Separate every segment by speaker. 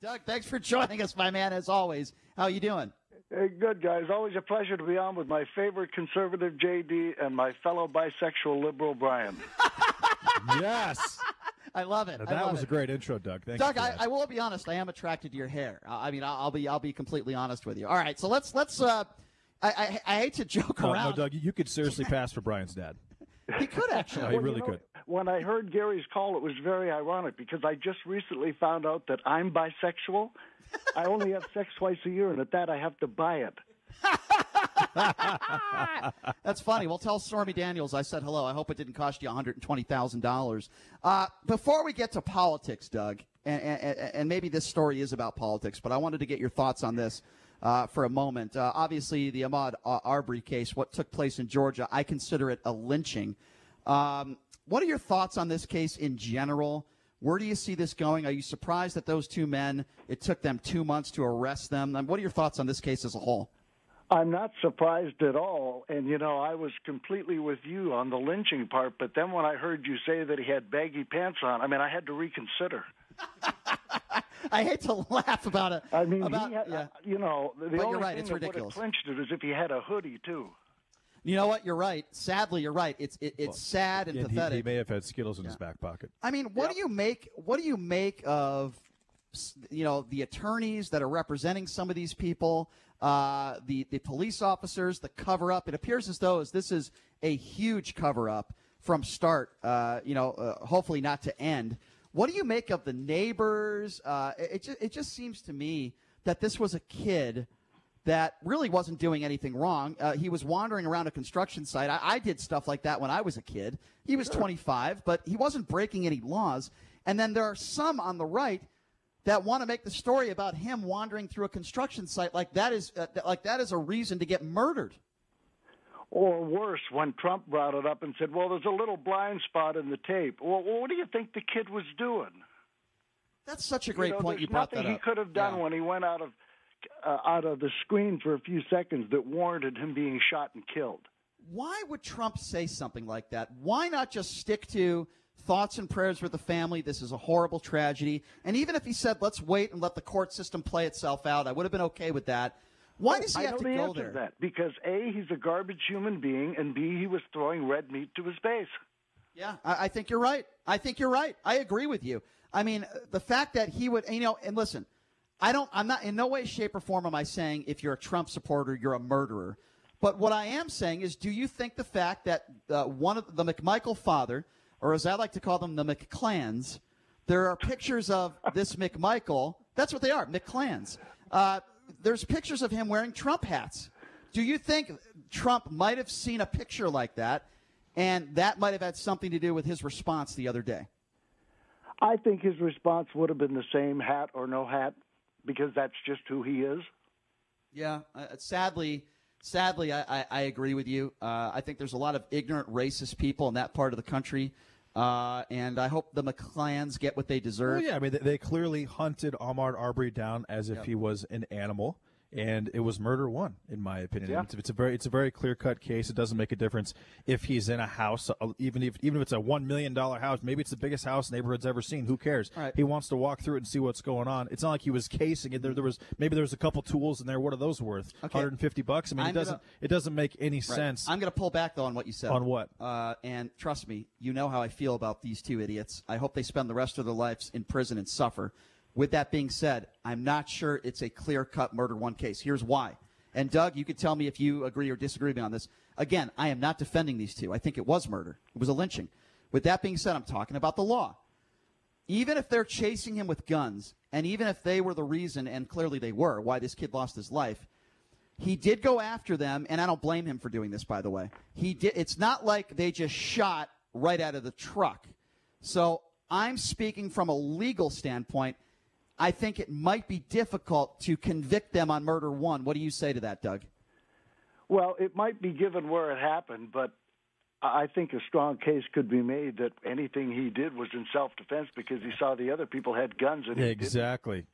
Speaker 1: Doug, thanks for joining us, my man. As always, how you doing?
Speaker 2: Hey, good guys. Always a pleasure to be on with my favorite conservative JD and my fellow bisexual liberal Brian.
Speaker 3: yes.
Speaker 1: I love it.
Speaker 3: Now, that
Speaker 1: love
Speaker 3: was
Speaker 1: it.
Speaker 3: a great intro, Doug. Thank
Speaker 1: Doug,
Speaker 3: you. for
Speaker 1: I. I will be honest. I am attracted to your hair. I I mean, I'll, I'll be I'll be completely honest with you. All right, so let's let's. Uh, I, I I hate to joke
Speaker 3: no,
Speaker 1: around.
Speaker 3: no, Doug, you- you could seriously pass for Brian's dad.
Speaker 1: He could
Speaker 3: No,
Speaker 1: actually.
Speaker 3: he
Speaker 2: Well, you
Speaker 3: really
Speaker 2: know,
Speaker 3: could.
Speaker 2: When I heard Gary's call, it was very ironic because I just recently found out that I'm bisexual. I only have sex twice a year, and at that, I have to buy it.
Speaker 1: That's funny. Well, tell Stormy Daniels I said hello. I hope it didn't cost you $120,000. Uh, before we get to politics, Doug, and, and, and maybe this story is about politics, but I wanted to get your thoughts on this uh, for a moment. Uh, obviously, the Ahmaud Arbery case, what took place in Georgia, I consider it a lynching. Um, what are your thoughts on this case in general? Where do you see this going? Are you surprised that those two men, it took them two months to arrest them? And what are your thoughts on this case as a whole?
Speaker 2: I'm not surprised at all. And, you know, I was completely with you on the lynching part, but then when I heard you say that he had baggy pants on, I mean, I had to reconsider.
Speaker 1: I hate to laugh about it.
Speaker 2: I mean,
Speaker 1: about,
Speaker 2: he had,
Speaker 1: yeah.
Speaker 2: you know, the
Speaker 1: you're
Speaker 2: only
Speaker 1: right,
Speaker 2: thing
Speaker 1: it's
Speaker 2: that would
Speaker 1: ridiculous.
Speaker 2: have clinched it is if he had a hoodie, too.
Speaker 1: You know what? You're right. Sadly, you're right. It's it, it's sad and
Speaker 3: And he,
Speaker 1: pathetic.
Speaker 3: he may have had Skittles in his back pocket.
Speaker 1: I mean, what do you make? What do you make of, you know, the attorneys that are representing some of these people, uh, the the police officers, the cover up? It appears as though as this is a huge cover up from start. Uh, you know, uh, hopefully not to end. What do you make of the neighbors? Uh, it just, it just seems to me that this was a kid that really wasn't doing anything wrong. Uh, he was wandering around a construction site. I, I did stuff like that when I was a kid. He was 25, but he wasn't breaking any laws. And then there are some on the right that want to make the story about him wandering through a construction site like that is uh, like that is a reason to get murdered.
Speaker 2: Or worse, when Trump brought it up and said, well, there's a little blind spot in the tape. Well, what do you think the kid was doing?
Speaker 1: That's such a great
Speaker 2: you know,
Speaker 1: point you brought
Speaker 2: nothing
Speaker 1: that
Speaker 2: he could have done
Speaker 1: Yeah.
Speaker 2: when he went out of uh, out of the screen for a few seconds that warranted him being shot and killed.
Speaker 1: Why would Trump say something like that? Why not just stick to thoughts and prayers for the family? This is a horrible tragedy. And even if he said, let's wait and let the court system play itself out, I would have been okay with that. Why does he have to
Speaker 2: the
Speaker 1: go there?
Speaker 2: to that because a he's a garbage human being, and b he was throwing red meat to his face.
Speaker 1: Yeah, I, I think you're right. I think you're right. I agree with you. I mean, the fact that he would, you know, and listen, I don't, I'm not, in no way, shape, or form am I saying if you're a Trump supporter, you're a murderer. But what I am saying is, do you think the fact that uh, one of the McMichael father, or as I like to call them, the McClans, there are pictures of this McMichael. That's what they are, McClans. Uh, there's pictures of him wearing Trump hats. Do you think Trump might have seen a picture like that, and that might have had something to do with his response the other day?
Speaker 2: I think his response would have been the same, hat or no hat, because that's just who he is.
Speaker 1: Yeah, uh, sadly, sadly, I, I, I agree with you. Uh, I think there's a lot of ignorant, racist people in that part of the country, uh, and I hope the McClans get what they deserve.
Speaker 3: Well, yeah, I mean, they, they clearly hunted Ahmaud Arbery down as if he was an animal, and it was murder one, in my opinion.
Speaker 2: Yeah.
Speaker 3: It's, it's a very, it's a very clear cut case. It doesn't make a difference if he's in a house, uh, even if even if it's a one million dollar house. Maybe it's the biggest house neighborhood's ever seen. Who cares?
Speaker 1: Right.
Speaker 3: He wants to walk through it and see what's going on. It's not like he was casing it. There, there was maybe there was a couple tools in there. What are those worth?
Speaker 1: Okay.
Speaker 3: 150 bucks. I mean,
Speaker 1: I'm
Speaker 3: it doesn't
Speaker 1: gonna-
Speaker 3: it doesn't make any
Speaker 1: Right.
Speaker 3: sense.
Speaker 1: I'm going to pull back though on what you said.
Speaker 3: On what?
Speaker 1: Uh, and trust me, you know how I feel about these two idiots. I hope they spend the rest of their lives in prison and suffer. With that being said, I'm not sure it's a clear cut murder one case. Here's why. And Doug, you could tell me if you agree or disagree with me on this. Again, I am not defending these two. I think it was murder. It was a lynching. With that being said, I'm talking about the law. Even if they're chasing him with guns, and even if they were the reason, and clearly they were, why this kid lost his life, he did go after them, and I don't blame him for doing this, by the way. He did. It's not like they just shot right out of the truck. So I'm speaking from a legal standpoint. I think it might be difficult to convict them on murder one. What do you say to that, Doug?
Speaker 2: Well, it might be given where it happened, but I think a strong case could be made that anything he did was in self defense because he saw the other people had guns and he didn't.
Speaker 3: exactly.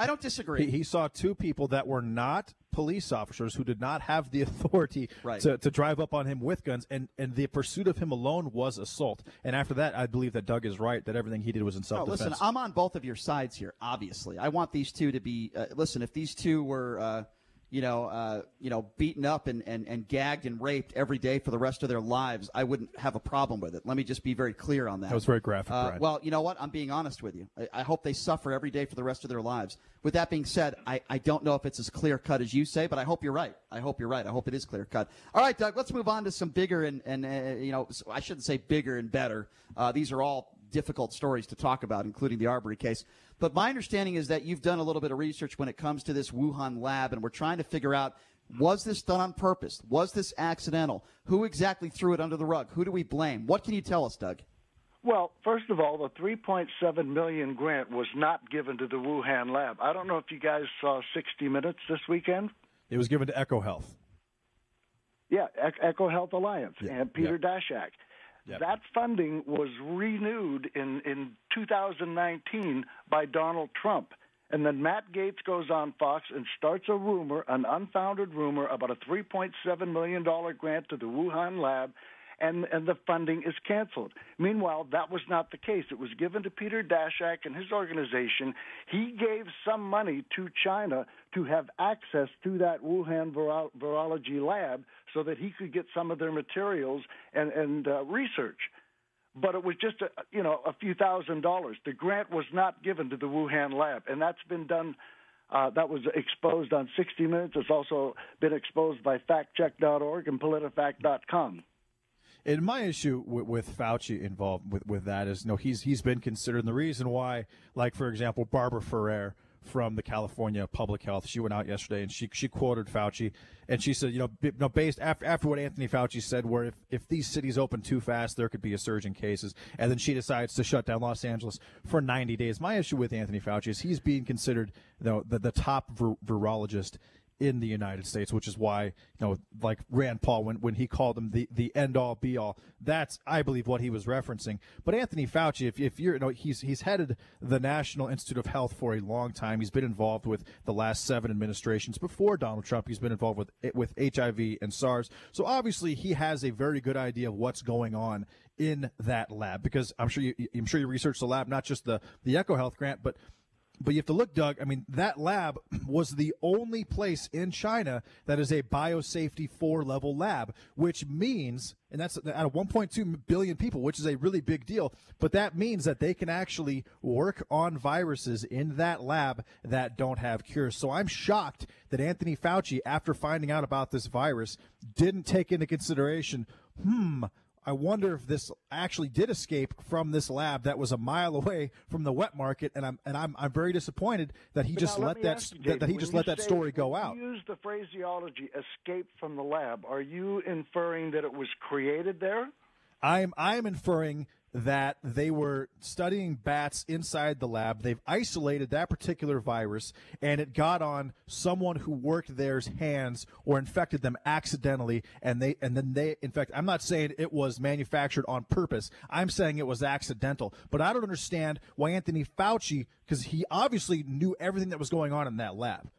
Speaker 1: I don't disagree.
Speaker 3: He, he saw two people that were not police officers who did not have the authority
Speaker 1: Right.
Speaker 3: to, to drive up on him with guns, and, and the pursuit of him alone was assault. And after that, I believe that Doug is right that everything he did was in self defense.
Speaker 1: listen, I'm on both of your sides here. Obviously, I want these two to be. Uh, listen, if these two were, uh, you know, uh, you know, beaten up and, and, and gagged and raped every day for the rest of their lives, I wouldn't have a problem with it. Let me just be very clear on that.
Speaker 3: That was very graphic,
Speaker 1: Uh, well, you know what? I'm being honest with you. I, I hope they suffer every day for the rest of their lives. With that being said, I, I don't know if it's as clear cut as you say, but I hope you're right. I hope you're right. I hope it is clear cut. All right, Doug, let's move on to some bigger and, and uh, you know, I shouldn't say bigger and better. Uh, these are all difficult stories to talk about, including the Arbery case. But my understanding is that you've done a little bit of research when it comes to this Wuhan lab, and we're trying to figure out was this done on purpose? Was this accidental? Who exactly threw it under the rug? Who do we blame? What can you tell us, Doug?
Speaker 2: Well, first of all, the 3.7 million grant was not given to the Wuhan lab. I don't know if you guys saw 60 Minutes this weekend.
Speaker 3: it was given to EcoHealth.
Speaker 2: Yeah, Ec- EcoHealth Alliance
Speaker 3: Yeah,
Speaker 2: and Peter
Speaker 3: yeah.
Speaker 2: Daszak.
Speaker 3: Yep.
Speaker 2: That funding was renewed in, in 2019 by Donald Trump. And then Matt Gaetz goes on Fox and starts a rumor, an unfounded rumor, about a $3.7 million grant to the Wuhan lab, and, and the funding is canceled. Meanwhile, that was not the case. It was given to Peter Daszak and his organization. He gave some money to China to have access to that Wuhan viro- virology lab so that he could get some of their materials and, and uh, research but it was just a you know a few thousand dollars. The grant was not given to the Wuhan lab, and that's been done. Uh, that was exposed on 60 Minutes. It's also been exposed by FactCheck.org and PolitiFact.com.
Speaker 3: And my issue with, with Fauci involved with, with that is, know, he's he's been considered, and the reason why, like for example, Barbara Ferrer from the California Public Health, she went out yesterday and she she quoted Fauci, and she said, you know, b- know based after after what Anthony Fauci said, where if if these cities open too fast, there could be a surge in cases, and then she decides to shut down Los Angeles for 90 days. My issue with Anthony Fauci is he's being considered, you know, the the top vir- virologist in the United States, which is why, you know, like Rand Paul, when, when he called them the, the end all be all, that's, I believe, what he was referencing. But Anthony Fauci, if, if you're, you know, he's, he's headed the National Institute of Health for a long time. He's been involved with the last seven administrations before Donald Trump. He's been involved with, with HIV and SARS. So obviously he has a very good idea of what's going on in that lab because I'm sure you, I'm sure you researched the lab, not just the, the EcoHealth grant, but but you have to look, Doug. I mean, that lab was the only place in China that is a biosafety four level lab, which means, and that's out of 1.2 billion people, which is a really big deal. But that means that they can actually work on viruses in that lab that don't have cures. So I'm shocked that Anthony Fauci, after finding out about this virus, didn't take into consideration, hmm, I wonder if this actually did escape from this lab that was a mile away from the wet market, and I'm and I'm I'm very disappointed that he
Speaker 2: But
Speaker 3: just
Speaker 2: now
Speaker 3: let that
Speaker 2: you,
Speaker 3: that, that he just let that story go out.
Speaker 2: You use the phraseology "escape from the lab." Are you inferring that it was created there?
Speaker 3: I'm I'm inferring that they were studying bats inside the lab. They've isolated that particular virus, and it got on someone who worked there's hands or infected them accidentally, and they and then they in fact I'm not saying it was manufactured on purpose. I'm saying it was accidental. But I don't understand why Anthony Fauci, because he obviously knew everything that was going on in that lab.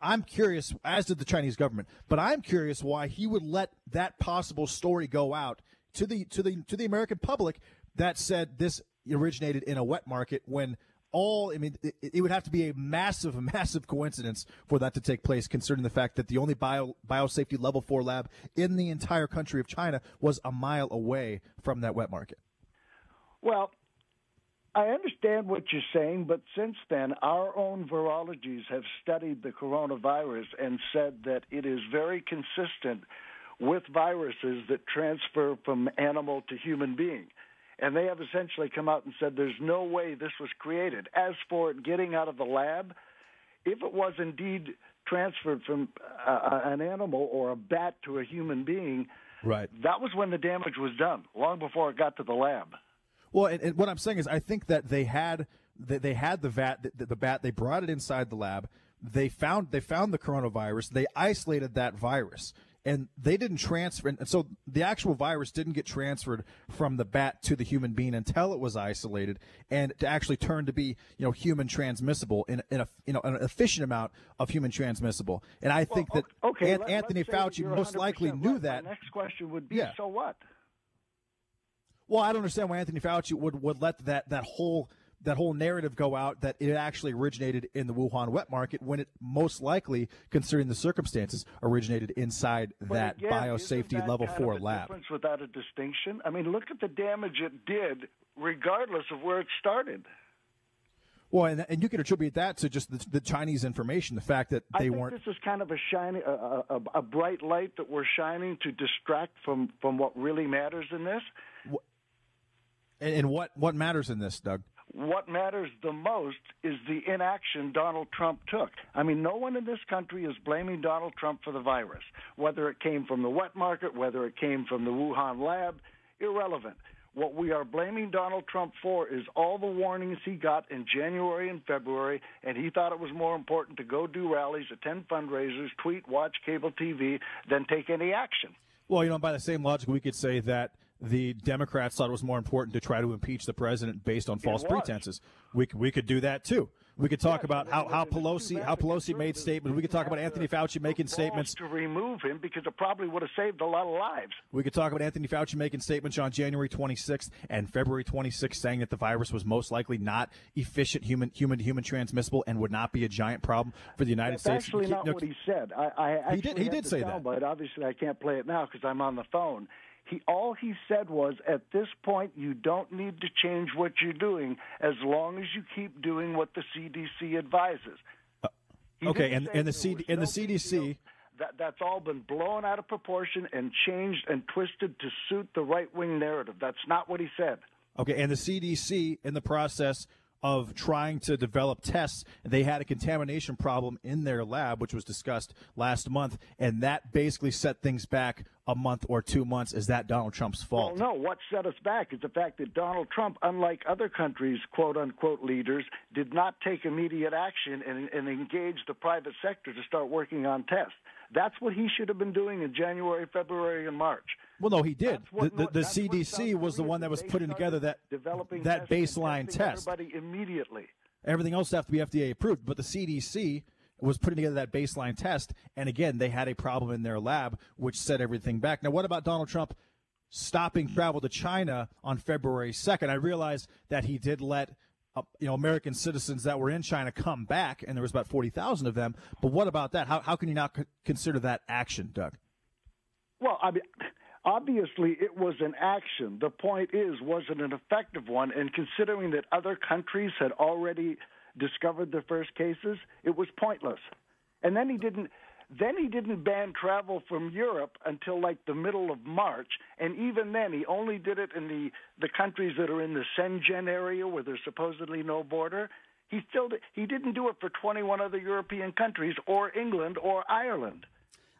Speaker 3: I'm curious, as did the Chinese government, but I'm curious why he would let that possible story go out to the to the to the American public that said this originated in a wet market when all I mean it, it would have to be a massive massive coincidence for that to take place concerning the fact that the only bio biosafety level 4 lab in the entire country of China was a mile away from that wet market.
Speaker 2: Well, I understand what you're saying, but since then, our own virologists have studied the coronavirus and said that it is very consistent with viruses that transfer from animal to human being. And they have essentially come out and said there's no way this was created. As for it getting out of the lab, if it was indeed transferred from uh, an animal or a bat to a human being,
Speaker 3: Right.
Speaker 2: that was when the damage was done, long before it got to the lab.
Speaker 3: Well, and, and what I'm saying is, I think that they had that they had the vat, the, the bat. They brought it inside the lab. They found they found the coronavirus. They isolated that virus, and they didn't transfer. And so the actual virus didn't get transferred from the bat to the human being until it was isolated and to actually turn to be, you know, human transmissible in, in a, you know, an efficient amount of human transmissible. And I think
Speaker 2: Well,
Speaker 3: that
Speaker 2: okay,
Speaker 3: An-
Speaker 2: let-
Speaker 3: Anthony Fauci most
Speaker 2: 100%
Speaker 3: likely knew that.
Speaker 2: My next question would be,
Speaker 3: Yeah.
Speaker 2: so what?
Speaker 3: Well, I don't understand why Anthony Fauci would, would let that, that whole that whole narrative go out that it actually originated in the Wuhan wet market when it most likely, considering the circumstances, originated inside
Speaker 2: But
Speaker 3: that
Speaker 2: again,
Speaker 3: biosafety
Speaker 2: that
Speaker 3: level
Speaker 2: kind of
Speaker 3: four
Speaker 2: a
Speaker 3: lab.
Speaker 2: Difference without a distinction. I mean, look at the damage it did, regardless of where it started.
Speaker 3: Well, and, and you can attribute that to just the, the Chinese information, the fact that
Speaker 2: I
Speaker 3: they
Speaker 2: think
Speaker 3: weren't.
Speaker 2: this is kind of a shiny, a, a, a bright light that we're shining to distract from from what really matters in this.
Speaker 3: And, and what what matters in this, Doug?
Speaker 2: What matters the most is the inaction Donald Trump took. I mean, no one in this country is blaming Donald Trump for the virus, whether it came from the wet market, whether it came from the Wuhan lab, irrelevant. What we are blaming Donald Trump for is all the warnings he got in January and February, and he thought it was more important to go do rallies, attend fundraisers, tweet, watch cable TV than take any action.
Speaker 3: Well, you know, by the same logic, we could say that the Democrats thought it was more important to try to impeach the president based on false pretenses. We we could do that too. We could talk about how, how
Speaker 2: and it's too
Speaker 3: Pelosi how Pelosi made statements. We could talk about Anthony Fauci making statements.
Speaker 2: to remove him because it probably would have saved a lot of lives.
Speaker 3: We could talk about Anthony Fauci making statements on January 26th and February 26th saying that the virus was most likely not efficient human human to human transmissible and would not be a giant problem for the United
Speaker 2: That's
Speaker 3: States.
Speaker 2: actually not
Speaker 3: know,
Speaker 2: what he said. I, I
Speaker 3: He did- he did say that.
Speaker 2: but Obviously, I can't play it now because I'm on the phone. He all he said was, "At this point, you don't need to change what you're doing as long as you keep doing what the CDC advises."
Speaker 3: Uh, okay, and- and the CD and the
Speaker 2: no big
Speaker 3: CDC.
Speaker 2: That, that's all been blown out of proportion and changed and twisted to suit the right wing narrative. That's not what he said.
Speaker 3: Okay, and the CDC, in the process of trying to develop tests, they had a contamination problem in their lab, which was discussed last month, and that basically set things back a month or two months. Is that Donald Trump's fault?
Speaker 2: Well, no. What set us back is the fact that Donald Trump, unlike other countries' quote unquote leaders, did not take immediate action and, and engage the private sector to start working on tests. That's what he should have been doing in January, February, and March.
Speaker 3: Well, no, he did.
Speaker 2: What
Speaker 3: the the, the CDC was the one that was putting together that
Speaker 2: developing
Speaker 3: that baseline test.
Speaker 2: Everybody immediately.
Speaker 3: Everything else have to be FDA approved, but the CDC was putting together that baseline test, and again, they had a problem in their lab, which set everything back. Now, what about Donald Trump stopping travel to China on February 2nd? I realize that he did let uh, you know American citizens that were in China come back, and there was about forty thousand of them. But what about that? How how can you not c- consider that action, Doug?
Speaker 2: Well, I mean, obviously it was an action. The point is, was it an effective one? And considering that other countries had already discovered the first cases, it was pointless. And then he didn't. Then he didn't ban travel from Europe until like the middle of March, and even then he only did it in the the countries that are in the Schengen area where there's supposedly no border. He still he didn't do it for 21 other European countries or England or Ireland.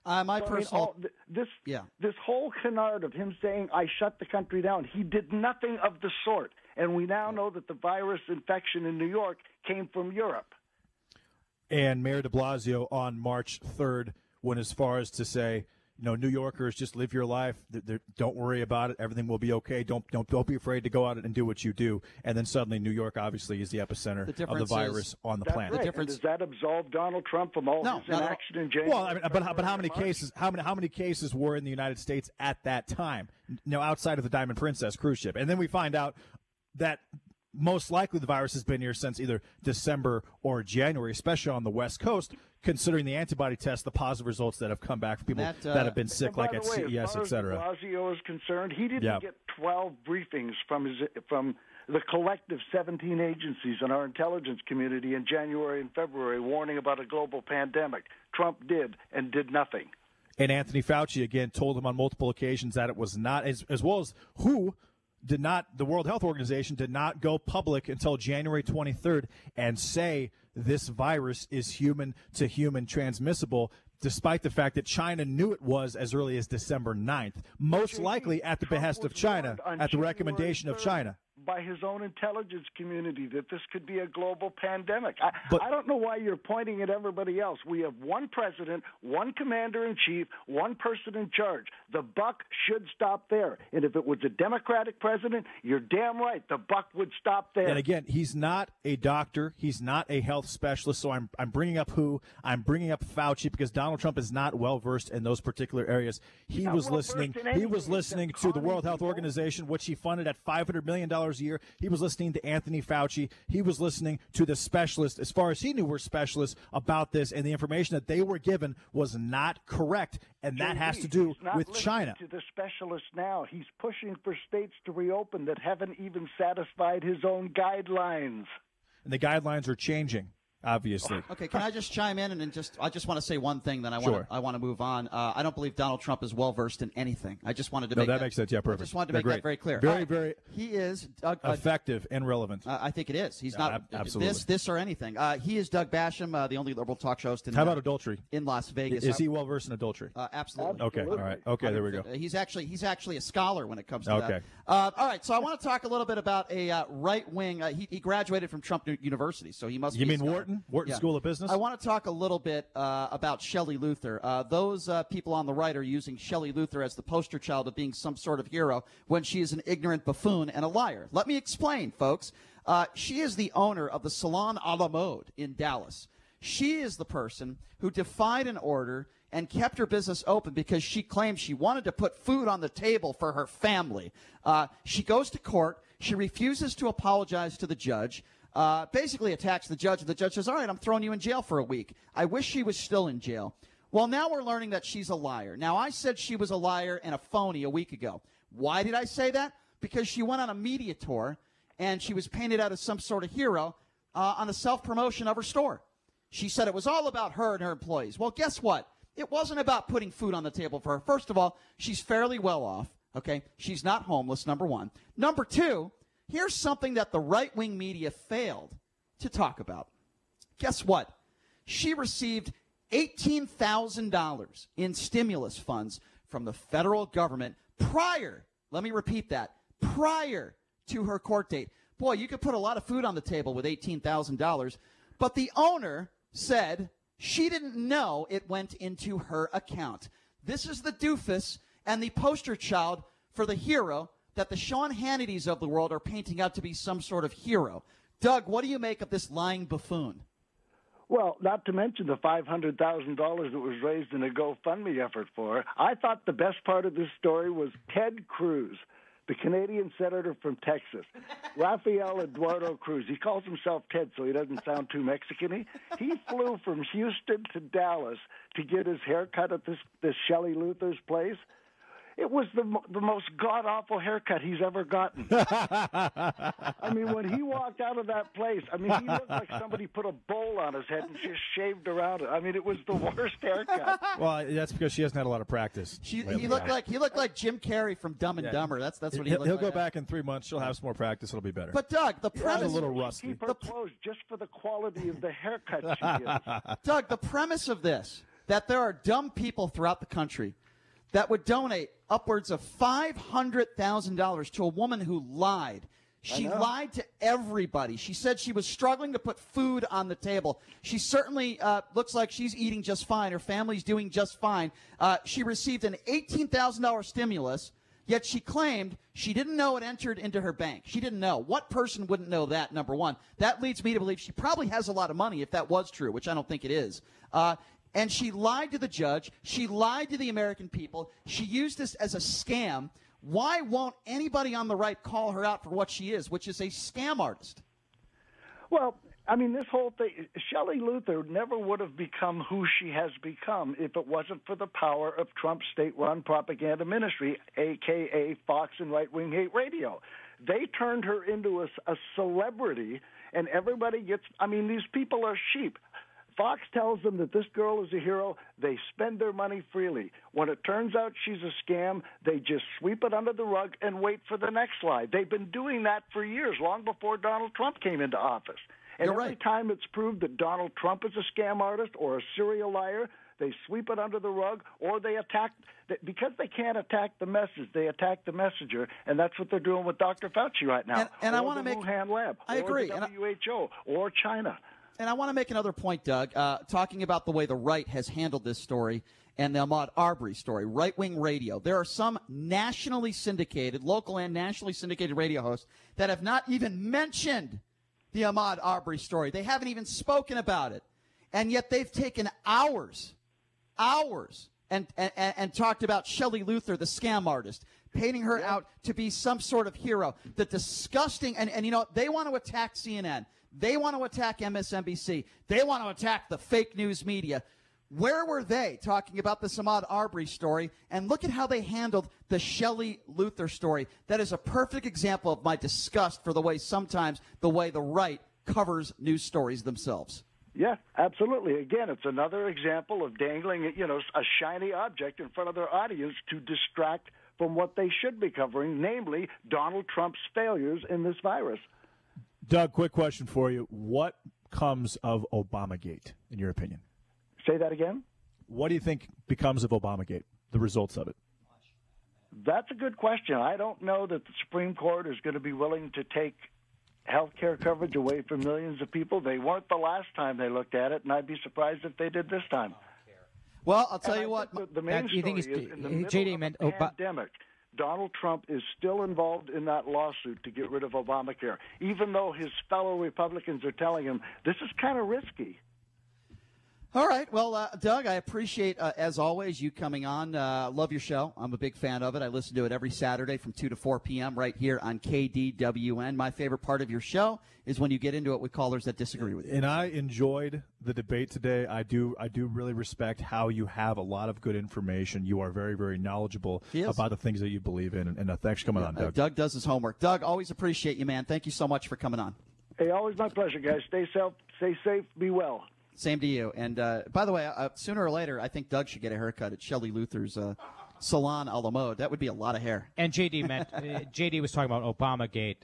Speaker 1: Uh, my
Speaker 2: So, I mean,
Speaker 1: personal.
Speaker 2: all, th- this
Speaker 1: Yeah.
Speaker 2: this whole canard of him saying I shut the country down, he did nothing of the sort. And we now know that the virus infection in New York came from Europe.
Speaker 3: and Mayor De Blasio on March 3rd went as far as to say, you know, New Yorkers, just live your life. Th- th- Don't worry about it. Everything will be okay. Don't don't don't be afraid to go out and do what you do. And then suddenly, New York obviously is the epicenter
Speaker 1: The
Speaker 3: of the virus
Speaker 1: is-
Speaker 3: on the planet.
Speaker 2: right.
Speaker 1: difference-
Speaker 2: And does that absolve Donald Trump from all
Speaker 1: No,
Speaker 2: his
Speaker 1: not at all.
Speaker 2: inaction in January?
Speaker 3: Well, I mean, but how, but how many
Speaker 2: February, and March?
Speaker 3: cases? How many how many cases were in the United States at that time? You know, outside of the Diamond Princess cruise ship, and then we find out that most likely the virus has been here since either December or January, especially on the West Coast. Considering the antibody test, the positive results that have come back from people
Speaker 1: That,
Speaker 3: that,
Speaker 1: uh,
Speaker 3: have been sick, like
Speaker 2: the
Speaker 3: at
Speaker 2: way,
Speaker 3: CES,
Speaker 2: as far
Speaker 3: et cetera.
Speaker 2: As De Blasio is concerned, he didn't
Speaker 3: Yeah.
Speaker 2: get 12 briefings from his from the collective 17 agencies in our intelligence community in January and February warning about a global pandemic. Trump did and did nothing.
Speaker 3: And Anthony Fauci again told him on multiple occasions that it was not, as, as well as who did not, the World Health Organization did not go public until January 23rd and say this virus is human to human transmissible, despite the fact that China knew it was as early as December 9th, most likely at the behest of China, at the recommendation of China.
Speaker 2: By his own intelligence community that this could be a global pandemic. I,
Speaker 3: But-
Speaker 2: I don't know why you're pointing at everybody else. We have one president, one commander in chief, one person in charge. The buck should stop there. And if it was a Democratic president, you're damn right. The buck would stop there.
Speaker 3: And again, he's not a doctor. He's not a health specialist. So I'm, I'm bringing up who? I'm bringing up Fauci because Donald Trump is not well versed in those particular areas. He was listening. He was listening to the World Health. Organization, which he funded at 500 million dollars a year. He was listening to Anthony Fauci. He was listening to the specialists, as far as he knew, were specialists about this, and the information that they were given was not correct, and that has to do with China.
Speaker 2: To the specialists now, he's pushing for states to reopen that haven't even satisfied his own guidelines.
Speaker 3: And the guidelines are changing, obviously.
Speaker 1: Okay, can I just chime in and, and just I just want to say one thing, then I want to I want to move on. Uh, I don't believe Donald Trump is well versed in anything. I just wanted to
Speaker 3: No,
Speaker 1: make
Speaker 3: that makes sense. Yeah,
Speaker 1: I
Speaker 3: perfect.
Speaker 1: just wanted to
Speaker 3: They're
Speaker 1: make
Speaker 3: great.
Speaker 1: that very clear.
Speaker 3: Very,
Speaker 1: All right.
Speaker 3: very
Speaker 1: He is Doug. Uh,
Speaker 3: effective and relevant.
Speaker 1: uh, I think it is. He's not
Speaker 3: ab- absolutely.
Speaker 1: this this or anything. Uh, he is Doug Basham, uh, the only liberal talk show host in,
Speaker 3: How
Speaker 1: uh,
Speaker 3: about adultery?
Speaker 1: in Las Vegas.
Speaker 3: Is he well versed in adultery?
Speaker 1: Uh, absolutely.
Speaker 3: okay, all right. Okay, there we go.
Speaker 1: Uh, He's actually he's actually a scholar when it comes to
Speaker 3: Okay.
Speaker 1: that. Uh, all right, so I want to talk a little bit about a uh, right wing. Uh, he, he graduated from Trump University, so he must.
Speaker 3: You
Speaker 1: be a
Speaker 3: mean
Speaker 1: scholar.
Speaker 3: Wharton? Wharton
Speaker 1: Yeah.
Speaker 3: School of Business?
Speaker 1: I want to talk a little bit uh, about Shelley Luther. Uh, those uh, people on the right are using Shelley Luther as the poster child of being some sort of hero when she is an ignorant buffoon and a liar. Let me explain, folks. Uh, she is the owner of the Salon a la Mode in Dallas. She is the person who defied an order and kept her business open because she claimed she wanted to put food on the table for her family. Uh, she goes to court. She refuses to apologize to the judge. Uh, basically attacks the judge, the judge says, "All right, I'm throwing you in jail for a week." I wish she was still in jail. Well, now we're learning that she's a liar. Now, I said she was a liar and a phony a week ago. Why did I say that? Because she went on a media tour and she was painted out as some sort of hero uh, on the self promotion of her store. She said it was all about her and her employees. Well, guess what? It wasn't about putting food on the table for her. First of all, she's fairly well off. Okay. She's not homeless, number one. Number two, here's something that the right wing media failed to talk about. Guess what? She received $18,000 in stimulus funds from the federal government prior, let me repeat that, prior to her court date. Boy, you could put a lot of food on the table with $18,000, but the owner said she didn't know it went into her account. This is the doofus and the poster child for the hero that the Sean Hannitys of the world are painting out to be some sort of hero. Doug, what do you make of this lying buffoon?
Speaker 2: Well, not to mention the five hundred thousand dollars that was raised in a GoFundMe effort for her. I thought the best part of this story was Ted Cruz, the Canadian senator from Texas, Rafael Eduardo Cruz. He calls himself Ted, so he doesn't sound too Mexican-y. He flew from Houston to Dallas to get his haircut at this this Shelley Luther's place. It was the the most god awful haircut he's ever gotten. I mean, when he walked out of that place, I mean, he looked like somebody put a bowl on his head and just shaved around it. I mean, it was the worst haircut.
Speaker 3: Well, that's because she hasn't had a lot of practice.
Speaker 1: She, he looked like he looked like Jim Carrey from Dumb and
Speaker 3: Yeah.
Speaker 1: Dumber. That's that's what he
Speaker 3: He'll, he'll
Speaker 1: like.
Speaker 3: go back in three months. She'll have some more practice. It'll be better.
Speaker 1: But Doug, the
Speaker 3: a
Speaker 1: premise,
Speaker 3: little rusty.
Speaker 2: Keep her clothes just for the quality of the haircut she gets.
Speaker 1: Doug, the premise of this that there are dumb people throughout the country that would donate upwards of five hundred thousand dollars to a woman who lied. She lied to everybody. She said she was struggling to put food on the table. She certainly uh, looks like she's eating just fine. Her family's doing just fine. Uh, she received an eighteen thousand dollars stimulus. Yet she claimed she didn't know it entered into her bank. She didn't know. What person wouldn't know that, number one? That leads me to believe she probably has a lot of money if that was true, which I don't think it is. Uh, and she lied to the judge. She lied to the American people. She used this as a scam. Why won't anybody on the right call her out for what she is, which is a scam artist?
Speaker 2: Well, I mean, this whole thing, Shelley Luther never would have become who she has become if it wasn't for the power of Trump's state run propaganda ministry, aka Fox and Right Wing Hate Radio. They turned her into a, a celebrity, and everybody gets, I mean, these people are sheep. Fox tells them that this girl is a hero. They spend their money freely. When it turns out she's a scam, they just sweep it under the rug and wait for the next lie. They've been doing that for years, long before Donald Trump came into office. And
Speaker 1: You're
Speaker 2: every
Speaker 1: right.
Speaker 2: time it's proved that Donald Trump is a scam artist or a serial liar, they sweep it under the rug or they attack because they can't attack the message. They attack the messenger, and that's what they're doing with Dr. Fauci right now.
Speaker 1: And- and I wanna
Speaker 2: the
Speaker 1: make-
Speaker 2: Wuhan lab.
Speaker 1: I
Speaker 2: or
Speaker 1: agree,
Speaker 2: The
Speaker 1: and I-
Speaker 2: WHO or China.
Speaker 1: And I want to make another point, Doug, uh, talking about the way the right has handled this story and the Ahmaud Arbery story, right wing radio. There are some nationally syndicated, local and nationally syndicated radio hosts that have not even mentioned the Ahmaud Arbery story. They haven't even spoken about it. And yet they've taken hours, hours, and, and, and talked about Shelley Luther, the scam artist, painting her out to be some sort of hero. The disgusting, and, and you know, they want to attack CNN. They want to attack MSNBC. They want to attack the fake news media. Where were they talking about the Samad Arbery story? And look at how they handled the Shelley Luther story. That is a perfect example of my disgust for the way sometimes the way the right covers news stories themselves.
Speaker 2: Yeah, absolutely. Again, it's another example of dangling, you know, a shiny object in front of their audience to distract from what they should be covering, namely Donald Trump's failures in this virus.
Speaker 3: Doug, quick question for you. What comes of Obamagate, in your opinion?
Speaker 2: Say that again?
Speaker 3: What do you think becomes of Obamagate, the results of it?
Speaker 2: That's a good question. I don't know that the Supreme Court is going to be willing to take health care coverage away from millions of people. They weren't the last time they looked at it, and I'd be surprised if they did this time.
Speaker 1: Well, I'll tell
Speaker 2: And
Speaker 1: you
Speaker 2: I
Speaker 1: what.
Speaker 2: The, the main
Speaker 4: you think
Speaker 2: is in the middle
Speaker 4: JD
Speaker 2: of
Speaker 4: meant
Speaker 2: oh,
Speaker 4: Oba-
Speaker 2: pandemic. Donald Trump is still involved in that lawsuit to get rid of Obamacare, even though his fellow Republicans are telling him this is kind of risky.
Speaker 1: All right. Well, uh, Doug, I appreciate, uh, as always, you coming on. Uh, love your show. I'm a big fan of it. I listen to it every Saturday from 2 to 4 p.m. right here on KDWN. My favorite part of your show is when you get into it with callers that disagree with you.
Speaker 3: And I enjoyed the debate today. I do. I do really respect how you have a lot of good information. You are very, very knowledgeable about the things that you believe in. And, and uh, thanks for coming on,
Speaker 1: Uh,
Speaker 3: Doug.
Speaker 1: Doug does his homework. Doug, always appreciate you, man. Thank you so much for coming on.
Speaker 2: Hey, always my pleasure, guys. Stay safe, stay safe, be well.
Speaker 1: Same to you. And uh, by the way, uh, sooner or later, I think Doug should get a haircut at Shelley Luther's uh, salon a la mode. That would be a lot of hair.
Speaker 4: And JD meant uh, JD was talking about Obamagate,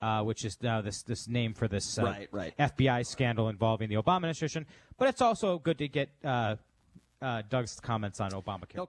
Speaker 4: uh, which is now this this name for this uh,
Speaker 1: Right, right.
Speaker 4: FBI scandal involving the Obama administration. But it's also good to get uh, uh, Doug's comments on Obamacare.
Speaker 1: No